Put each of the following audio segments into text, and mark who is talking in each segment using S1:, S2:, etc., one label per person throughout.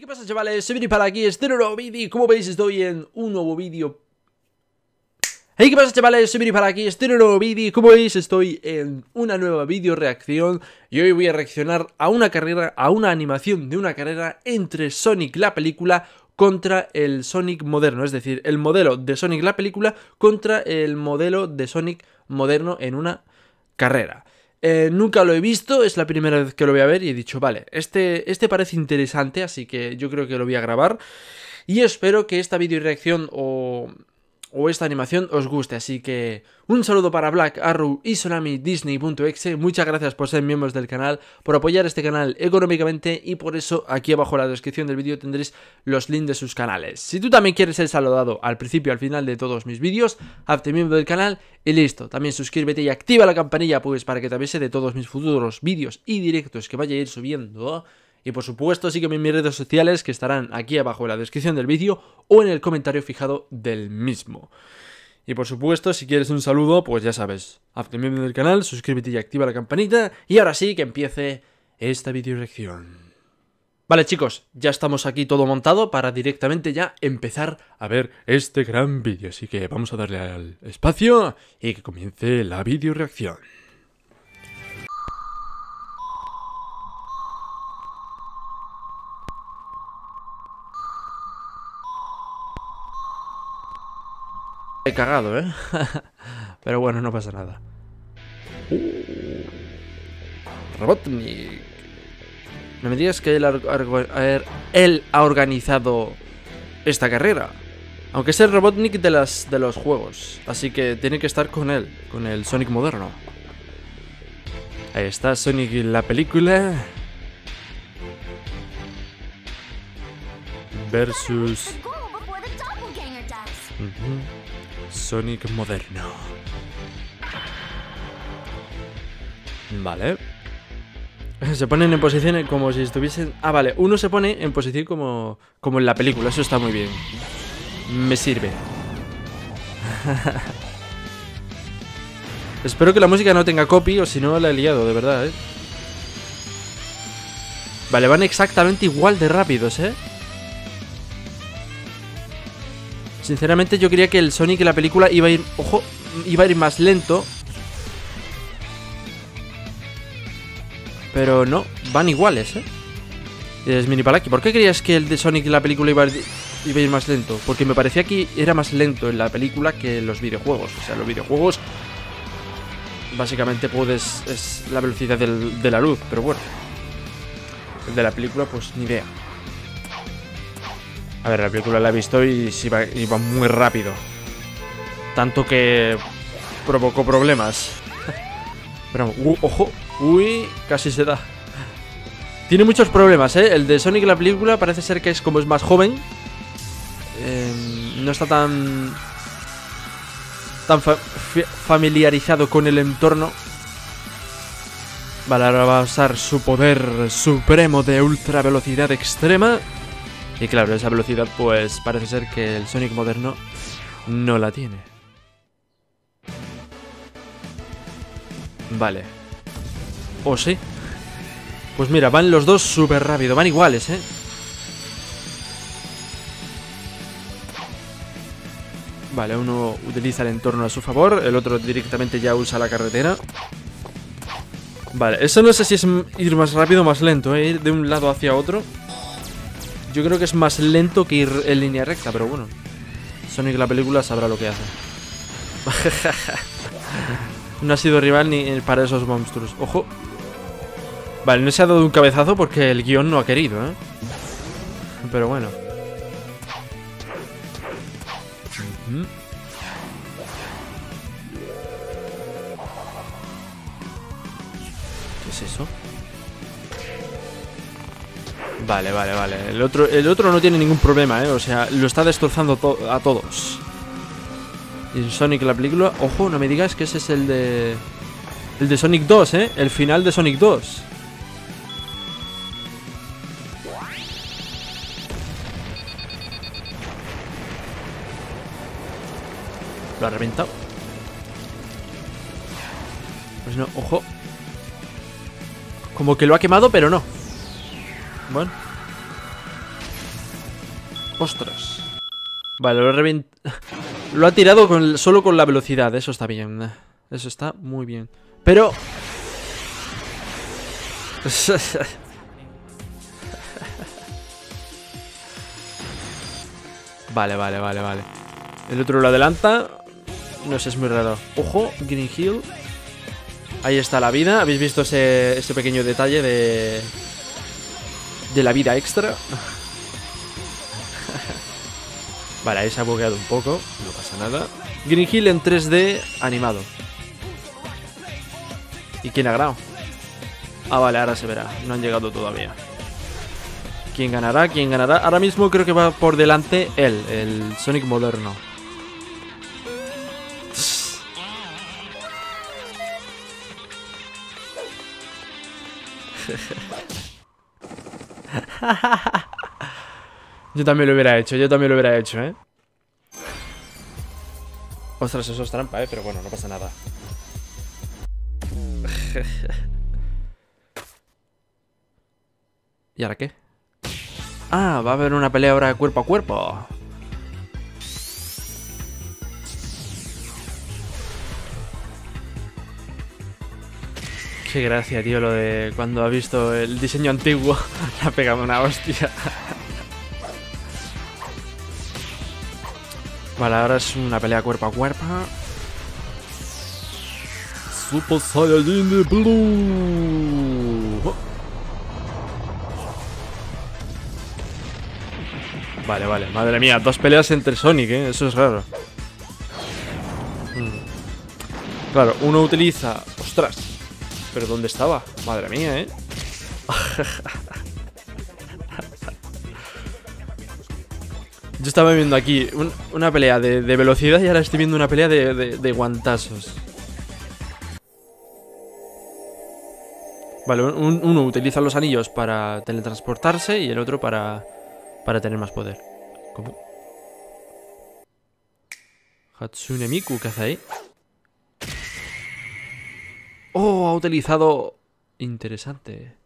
S1: ¿qué pasa chavales? Soy Vini para aquí, este nuevo vídeo Como veis estoy en un nuevo vídeo ¿qué pasa chavales? Soy Vini para aquí, este nuevo vídeo Como veis estoy en una nueva vídeo reacción Y hoy voy a reaccionar a una carrera, a una animación de una carrera Entre Sonic la película contra el Sonic moderno Es decir, el modelo de Sonic la película contra el modelo de Sonic moderno en una carrera eh, nunca lo he visto, es la primera vez que lo voy a ver y he dicho, vale, este, este parece interesante, así que yo creo que lo voy a grabar. Y espero que esta video reacción o o esta animación os guste. Así que un saludo para Black Arrow y Sonami Disney.exe. Muchas gracias por ser miembros del canal, por apoyar este canal económicamente y por eso aquí abajo en la descripción del vídeo tendréis los links de sus canales. Si tú también quieres ser saludado al principio y al final de todos mis vídeos, hazte miembro del canal y listo. También suscríbete y activa la campanilla pues para que te avise de todos mis futuros vídeos y directos que vaya a ir subiendo. Y por supuesto sígueme en mis redes sociales que estarán aquí abajo en la descripción del vídeo o en el comentario fijado del mismo. Y por supuesto, si quieres un saludo, pues ya sabes, hazte miembro del canal, suscríbete y activa la campanita. Y ahora sí, que empiece esta video reacción. Vale chicos, ya estamos aquí todo montado para directamente ya empezar a ver este gran vídeo. Así que vamos a darle al espacio y que comience la video He cagado, ¿eh? Pero bueno, no pasa nada. Uh, Robotnik. No me digas que él ha, organizado esta carrera. Aunque es el Robotnik de, las, de los juegos. Así que tiene que estar con él, con el Sonic moderno. Ahí está Sonic en la película. Versus... Sonic moderno. Vale. Se ponen en posición como si estuviesen... Ah, vale. Uno se pone en posición como, como en la película. Eso está muy bien. Me sirve. Espero que la música no tenga copy o si no la he liado, de verdad, ¿eh? Vale, van exactamente igual de rápidos, ¿eh? Sinceramente yo quería que el Sonic en la película iba a ir... Ojo, iba a ir más lento. Pero no, van iguales, ¿eh? Es Mini Palaki. ¿Por qué creías que el de Sonic en la película iba a, iba a ir más lento? Porque me parecía que era más lento en la película que en los videojuegos. O sea, los videojuegos básicamente puedes... es la velocidad de la luz, pero bueno. El de la película, pues ni idea. A ver, la película la he visto y iba, muy rápido. Tanto que provocó problemas. Pero, uh, ojo, uy, casi se da. Tiene muchos problemas, ¿eh? El de Sonic la película parece ser que es como es más joven. Em, no está tan... Tan familiarizado con el entorno. Vale, ahora va a usar su poder supremo de ultra velocidad extrema. Y claro, esa velocidad pues parece ser que el Sonic moderno no la tiene. Vale. ¿O oh, sí? Pues mira, van los dos súper rápido, van iguales, ¿eh? Vale, uno utiliza el entorno a su favor, el otro directamente ya usa la carretera. Vale, eso no sé si es ir más rápido o más lento, ¿eh? Ir de un lado hacia otro. Yo creo que es más lento que ir en línea recta, pero bueno. Sonic la película sabrá lo que hace. no ha sido rival ni para esos monstruos. Ojo. Vale, no se ha dado un cabezazo porque el guion no ha querido, ¿eh? Pero bueno. ¿Qué es eso? Vale, vale, vale. El otro, el otro no tiene ningún problema, ¿eh? O sea, lo está destrozando a todos. Y Sonic la película... Ojo, no me digas que ese es el de... El de Sonic 2, ¿eh? El final de Sonic 2. Lo ha reventado. Pues no, ojo. Como que lo ha quemado, pero no. Bueno. Ostras. Vale, lo, revent... lo ha tirado solo con la velocidad. Eso está bien. Eso está muy bien. Pero... vale, vale, vale, vale. El otro lo adelanta. No sé, es muy raro. Ojo, Green Hill. Ahí está la vida. ¿Habéis visto ese pequeño detalle de... De la vida extra? vale, ahí se ha bugueado un poco. No pasa nada. Green Hill en 3D animado. ¿Y quién ha ganado? Ah, vale, ahora se verá. No han llegado todavía. ¿Quién ganará? ¿Quién ganará? Ahora mismo creo que va por delante él, el Sonic moderno. yo también lo hubiera hecho, yo también lo hubiera hecho, ¿eh? Ostras, eso es trampa, ¿eh? Pero bueno, no pasa nada. ¿Y ahora qué? Ah, va a haber una pelea ahora cuerpo a cuerpo. Qué gracia, tío, lo de cuando ha visto el diseño antiguo. Le ha pegado una hostia. Vale, ahora es una pelea cuerpo a cuerpo. Super Saiyajin de Blue. Vale, vale, madre mía, dos peleas entre Sonic, ¿eh? Eso es raro. Hmm. Claro, uno utiliza... ¡Ostras! ¿Pero dónde estaba? Madre mía, ¿eh? Yo estaba viendo aquí una pelea de, velocidad y ahora estoy viendo una pelea de, guantazos. Vale, uno utiliza los anillos para teletransportarse y el otro para, para tener más poder. ¿Cómo? Hatsune Miku, ¿qué hace ahí? Oh, ha utilizado... Interesante.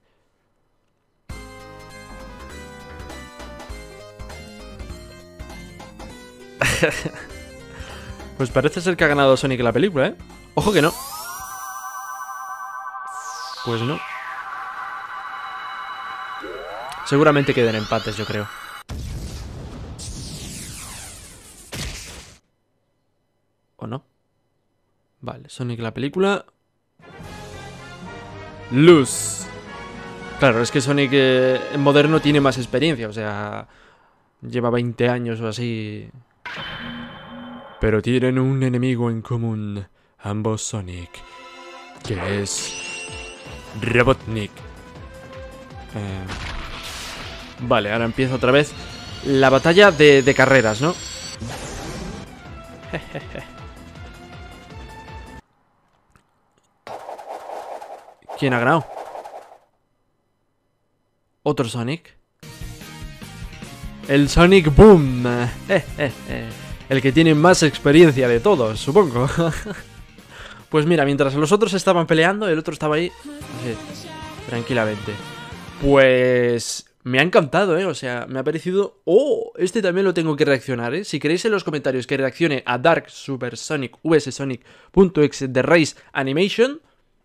S1: pues parece ser que ha ganado Sonic la película, ¿eh? Ojo que no. Pues no. Seguramente queden empates, yo creo. ¿O no? Vale, Sonic la película Luz. Claro, es que Sonic eh, en moderno tiene más experiencia, o sea, lleva 20 años o así. Pero tienen un enemigo en común, ambos Sonic, que es Robotnik. Eh, vale, ahora empieza otra vez la batalla de, de carreras, ¿no? ¿Quién ha ganado? ¿Otro Sonic? El Sonic Boom. El que tiene más experiencia de todos, supongo. pues mira, mientras los otros estaban peleando, el otro estaba ahí. tranquilamente. Pues me ha encantado, ¿eh? O sea, me ha parecido... ¡Oh! Este también lo tengo que reaccionar, ¿eh? Si queréis en los comentarios que reaccione a Dark Super Sonic vs Sonic.exe de Race Animation,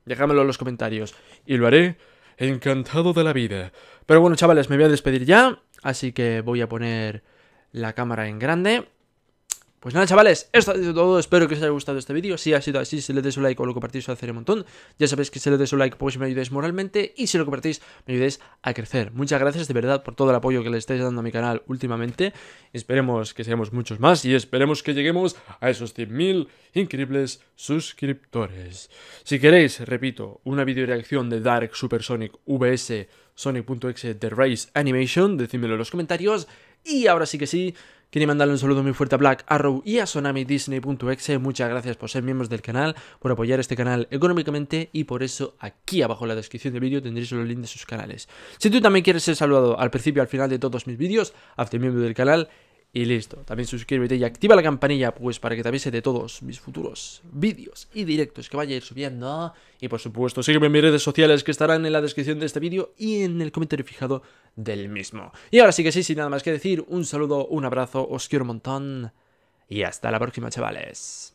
S1: Déjamelo en los comentarios y lo haré encantado de la vida. Pero bueno, chavales, me voy a despedir ya, así que voy a poner la cámara en grande. Pues nada, chavales, esto ha sido todo. Espero que os haya gustado este vídeo. Si ha sido así, si le deis un like o lo compartís, os haceré un montón. Ya sabéis que si le deis un like, pues me ayudéis moralmente. Y si lo compartís, me ayudéis a crecer. Muchas gracias de verdad por todo el apoyo que le estáis dando a mi canal últimamente. Esperemos que seamos muchos más y esperemos que lleguemos a esos 100.000 increíbles suscriptores. Si queréis, repito, una video reacción de Dark Supersonic VS Sonic.exe de Race Animation, decídmelo en los comentarios. Y ahora sí que sí, Quería mandarle un saludo muy fuerte a Black Arrow y a SonamiDisney.exe. Muchas gracias por ser miembros del canal, por apoyar este canal económicamente y por eso aquí abajo en la descripción del vídeo tendréis los links de sus canales. Si tú también quieres ser saludado al principio y al final de todos mis vídeos, hazte miembro del canal y listo. También suscríbete y activa la campanilla pues para que te avise de todos mis futuros vídeos y directos que vaya a ir subiendo. Y por supuesto, sígueme en mis redes sociales que estarán en la descripción de este vídeo y en el comentario fijado del mismo. Y ahora sí que sí, sin nada más que decir, un saludo, un abrazo, os quiero un montón y hasta la próxima chavales.